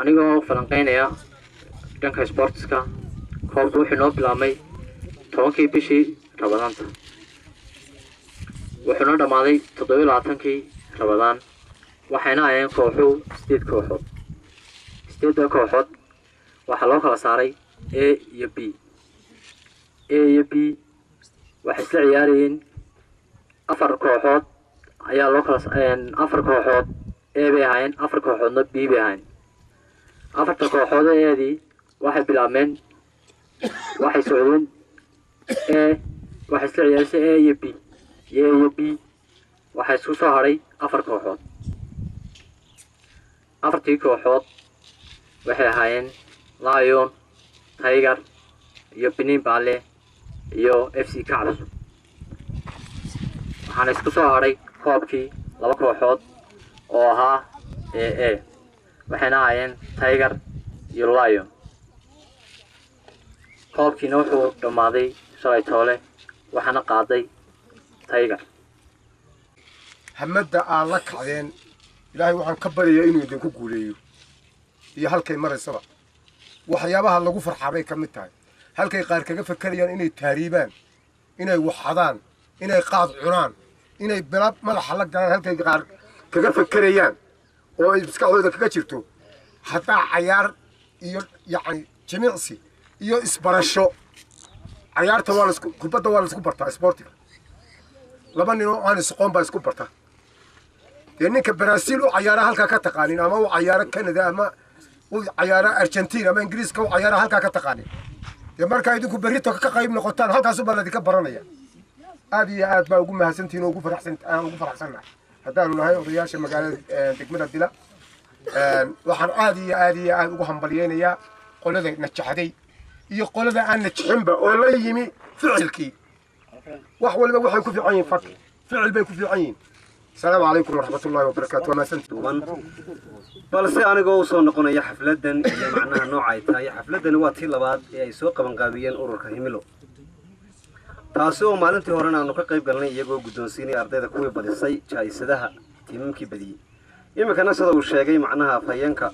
anigoo falanqeynaya dhanka sportska koobka wuxuu noo bilaabmay tobankii bishii rabadaanta wuxuuna dhammaaday toddobiyo labaatankii rabadaan waxayna ahayeen kooxuhu sideed kooxood sideedda kooxood waxaa loo kala saaray a iyo b. A iyo b. Waxay isla ciyaarayeen afar kooxood ayaa loo kala afar kooxood a bay ahaayeen afar kooxoodna b bay ahaayeen afarta kooxood eedii waxay bilaabmeen waxay socdeen a waxay isla ciyaarisay a iyo b iyo a iyo b waxaa isku soo hadhay afar kooxood. Afartii kooxood waxay ahaayeen lion tiger iyo benin baale iyo f c kacbas waxaana isku soo hadhay koobkii laba kooxood oo ahaa a a waxayna ahaayeen tiger iyo lion. Koobkiina wuxuu dhammaaday shalay toole waxaana qaaday tiger. Hamadda aad la kacdeen ilaahay waxaan ka baryayaa inuu idinku guuleeyo iyo halkay maraysaba. Waxyaabaha lagu farxaa bay ka mid tahay. Halkay qaar kaga fakerayaan inay taariibaan inay waxadaan inay qaad cunaan inay bilab madaxa la galaan halkay qaar kaga fakerayaan oo ay maskaxdooda kaga jirto haddaa cayaar iyo yacni jimicsi iyo isbarasho cayaarta waa lasku kubadda waa la isku bartaa isboortiga laba nin oo aan isqoon baa isku barta dee ninka brazil u cayaara halkaa ka taqaanin ama u cayaaro canada ama u cayaaro argentina ama ingiriiska u cayaara halkaa ka taqaanin dee markaa idinku berrito ka qayb noqotaan halkaasu baa ladinka baranaya aad iyo aad baa ugu mahadsantihin oo ugu faraxsannahay هذا نهاية هو مقال آه، تكملة دلا آه، وحن عادي عادي هذا بليين يا قل ذا نتشحدي. يقول ذا أن هو ولا يمي فعل كي وحول بوح يكون في عين فك. فعل بيكون في عين. السلام عليكم ورحمة الله وبركاته. وما سنت. بالصي أنا جوسون نكون يحفل دن معناه نوعي تاع يحفل دن وقت هلا بعد يسوق من قابيل أورك هيملو. Taasi oo maalintii horena aanu ka qayb galnay iyagoo guddoonsiinaya ardayda kuwii badisay jaa-isadaha tiimamkii badiyey iminkana sida uu sheegay macnaha afhayeenka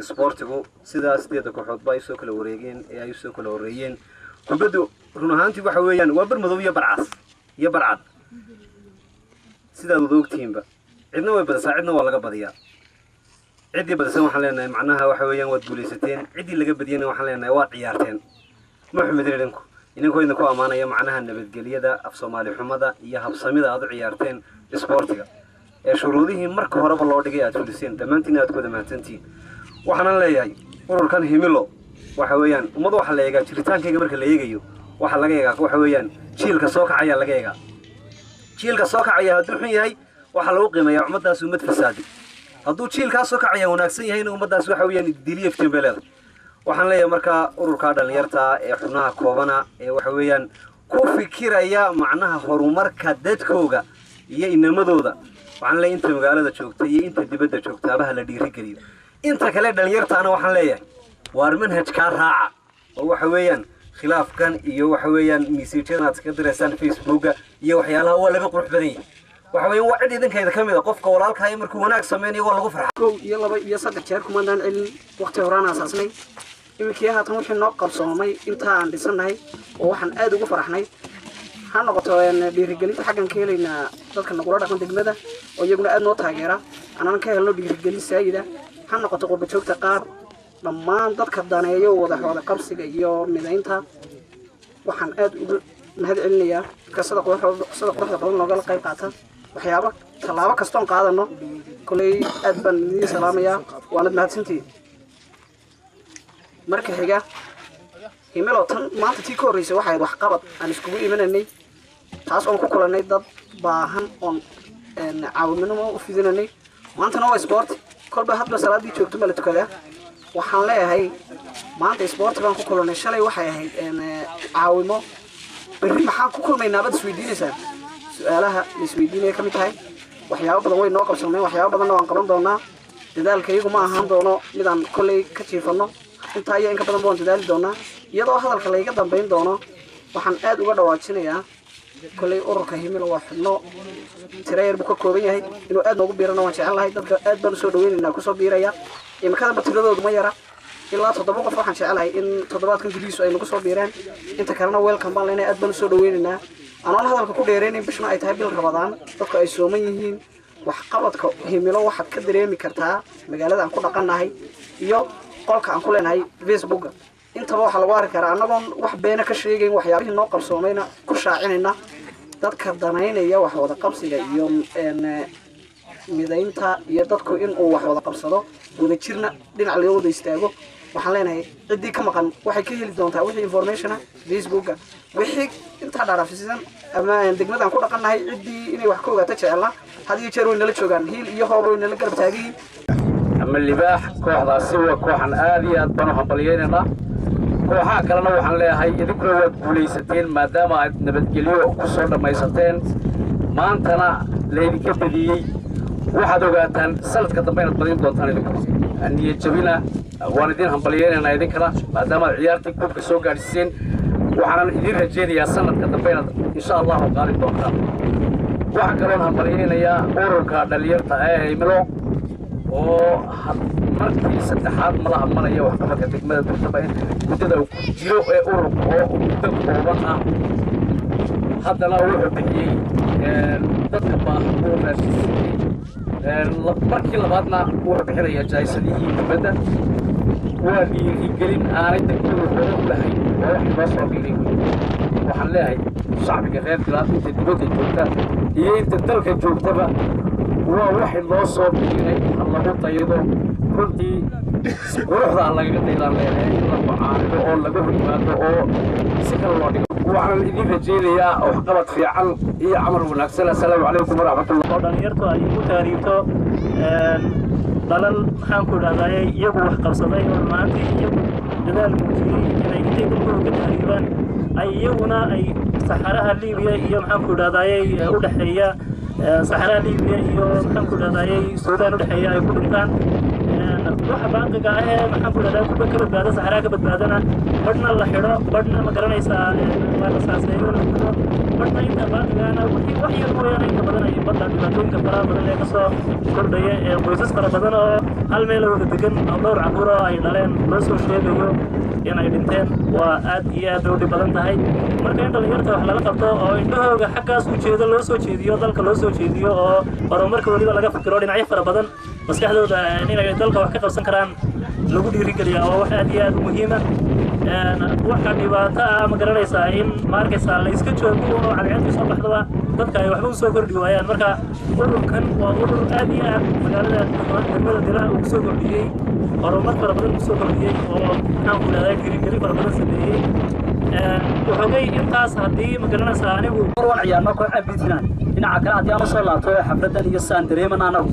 isboortigu sidaa sideedda kooxoodba ay u soo kala wareegeen ee ay u soo kala horreeyeen kubaddu run ahaantii waxa weeyaan waa barmadow iyo barcas iyo barcad sidaad wada ogtihiinba cidna way badisaa cidna waa laga badiyaa. Ciddii badisan waxaan leenahay macnaha waxa weeyaan waad guulaysateen ciddii laga badiyana waxaan leenahay waad ciyaarteen. Ma xumidin idinkoo idinku ammaanaya macnaha nabadgelyada af soomaali xumada iyo habsamida aad u ciyaarteen isboortiga ee shuruudihii marka horeba loo dhigay aad fuliseen dhammaantiin aad ku wada waxaanan leeyahay ururkan himilo waxa weeyaan ummad waxaa la eegaa jiritaankayga marka la eegayo waxaa laga eegaa waxa weeyaan jiilka soo kacayaa laga eegaa. Jiilka soo kacaya hadduu xun yahay waxaa lagu qiimeeyaa ummaddaas ummad fasaadi. Hadduu jiilkaa soo kacaya wanaagsan yahayna ummaddaas waxa weeyaan diliya iftiinbeleeda waxaan leeyahay markaa ururkaa dhallinyarta ee xubnaha koobana ee waxa weeyaan ku fikiraya macnaha horumarka dadkooga iyo inamadooda waxaan leeyahay inta magaalada joogta iyo inta dibadda joogta abaha la dhiirigeliyo inta kale dhallinyartaana waxaan leeyahay waar manhajkaa raaca. Oo waxa weeyaan khilaafkan iyo waxa weeyaan messajyadan aad iska diraysaan facebooka iyo waxyaalaha waa laga qurux badan yahay. Waxa weeyaan waa cid idinkayda ka mid a qofka walaalkaayo markuu wanaag sameynayo waa lagu farxa kow iyo laba iyo saddex jeer kumaandaan celin waqti horaan aasaasnay waxyaabo tallaabo kastoon qaadano koley aad baan idiin salaamayaa waanad mahadsantihiin marka xiga himilo tan maanta tii ka horreysay waxayd waxqabad aan iskugu imananay taas oon ku kulannay dad baahan oon caawinimo u fidinanay maantana waa isboorti kolba hadba salaaddii joogto ma la tukadaa waxaan leeyahay maanta isboorti baan ku kulannay shalay waxay ahayd caawimo. Berri maxaan ku kulmaynaa baad isweydiinaysaan su'aalaha la ka mid tahay. Waxyaabo badan way noo qabsameen waxyaabo badanna waan qaban doonaa. Dadaalka ma ahaan doono midaan kolley ka jiifanno intaa iyo inka badan baan dadaali doonaa. Iyadoo hadalka layga dambayn doono waxaan aad uga dhawaajinayaa kolley ururka himilo waa xubno. Tira yar buu ka kooban yahay inuu aad noogu biirana waan jecel lahay. Dadka aad baan u soo dhaweynaynaa ku soo biiraya. Imikada batiradoodu ma yara. Ilaa toddoba qof waxaan jecelahay in toddobaadkan gudihiisu ay nagu soo biireen. Inta kalena welcome baan leenahay aad baan u soo dhaweynaynaa anoon hadalka ku dheereynayn bishna ay tahay bil rabadaan. Dadku ay sooman yihiin. Waxqabadka himilo waxaad ka dareemi kartaa magaalada aan ku dhaqannahay. Iyo qolka aan ku leenahay facebooka. Intaba waxaa lagu arki karaa annagoon wax beena ka sheegayn waxyaabihii noo qabsoomayna ku shaacinayna dadka danaynaya wax wada qabsiga iyo midaynta iyo dadku in uu wax wada qabsado wadajirna dhinac laga wada istaago. Waxaan leenahay ciddii ka maqan waxay ka heli doontaa wixii informationa facebooka. Wixii intaa dhaarafisisan ama degmadaan ku dhaqannahay ciddii inay wax ka ogaato jecela had iyo jeer way nala joogaan hiil iyo hoob way nala garab taagan yihiin ama libaax kooxdaasi waa kooxan aad iyo aad baan u hambalyeynayna kooxaha kalena waxaan leeyahay idinkuna waad guulaysateen maadaama aad nabadgelyo ku soo dhammaysateen maantana laydinka badiyey waxaad ogaataan sanadka dambe inaad badin doontaan idinku niyad jabina waan idin hambalyeynaynaa idinkana maadaama aad ciyaartii kubka soo gaadhiseen waxaanan idin rajaynayaa sanadka dambe inaad insha allahu qaadi doontaan. Waxaa kaloon hambalyeynayaa ururka dhalinyarta ee himilo oo markii saddexaad malaha maraya waxqabadka degmada durtaba in muddada ku jiro ee ururka oo muddo kooban ah haddana wuxuu bixiyey dadka baahan Een, la- markii labaadna wuxuu bixinayaa jaahisadihii dibadda waa dhiirigelin aanay degmadu hore u lahayn oo wax loo soo dhiiray waxaan leeyahay shacbiga reer gilaad inta dibadda joogta iyo inta dalka joogtaba loo soo biiray ha lagu daydo runtii quruxdaa lagaga daydaan leeyahay in la mucaanido oo laga horyimaado oo si kale loo dhigo waxaan idin rajaynayaa waxqabad fiican iyo camal wanaagsan assalaamu calaykum waraxmatullah oo dhalinyartu ay ku taariibto dalal maxaan ku idhahdaye iyagu wax qabsaday oo maantii iyagu dadaal muujiyey inay intay dalkooda ka taariibaan ay iyaguna ay saxaraha liibiya iyo maxaan ku idhahdaye u dhexeeya saxaraha liibiya iyo maxaan ku idhahdaye suudaan u dhexeeya ay ku dhintaan waxa baaqiga ah ee maxaan ku idhahdaa kuba ka badbaada saxaraha ka badbaadana. Badhna la xidho badhna ma garanaysaa waa la saaseeyo la xidho badhna inta baaqigaana wixii wax yar mooyaane inta badan ay badda dhibaatooyinka faraha badan ee ka soo kordhaya ee qoysas fara badan oo hal meel wada degan dhowr carruur oo ay dhaleen. Loo soo sheegayo inay dhinteen. Waa aad iyo aad dhib badan tahay. Marka in dhalinyarta wax lala qabto oo indhahooga xaggaas ujeedo loo soo jeediyo dalka loo soo jeediyo oo horumarka weliba laga fikiro dhinacyo fara badan maskaxdooda inay dalka wax ka qabsan karaan lagu dhiirigeliya waa wax aad iyo aad muhiima waxa dhibaato ah ma garanaysaa in ma arkaysaa la iska joogo oo cadceedii soo baxdaba dadka ay waxba usoo kordhi waayaan marka ururkan waa urur aad iyo aad magaalada degmada dilaha uu kusoo kordhiyey horumar fara badan kusoo kordhiyey oo maxaan ku dhahdaa dhiirigeli fara badan sameeyey waxoogay intaas haddii ma garanaysaa anigu mar waan ciyaarno koox abitland dhinaca kale haddii aan la soo laabto xafladan iyo saan dareemana anagu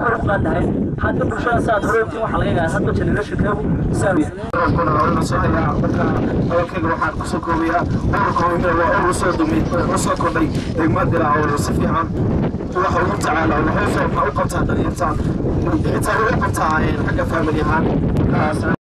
kor u qaad lahayd hadda bulshada saad hore ogtiin waxaa laga yagaa hadba generationkeegu saawiya ururkuna waa ina soo hayaa marka hadalkayga waxaan ku soo koobayaa ururka himil waa urur soo dumay oo soo kordhay degmadila oo si fiican waxa ugu tacaala waxay soo u qabtaa dhalinyarta xitaa ugu qabtaa xagga faamili ahaan